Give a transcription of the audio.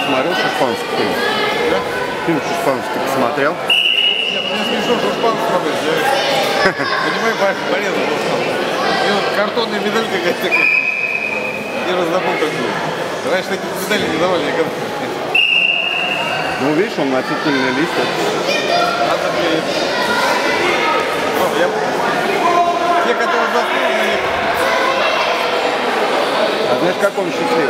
посмотрел шишпанский фильм? Да? Фильм шишпанский посмотрел? Я смешно шишпанский смотреть. Понимаю, болел. И вот картонная медаль какая-то такая. Не раздобыл такую. Раньше такие медали не давали никогда. Ну, видишь, он на титульный лист. Надо клеить. Ну, я... Те, которые заслужили. А знаешь, как он счастлив?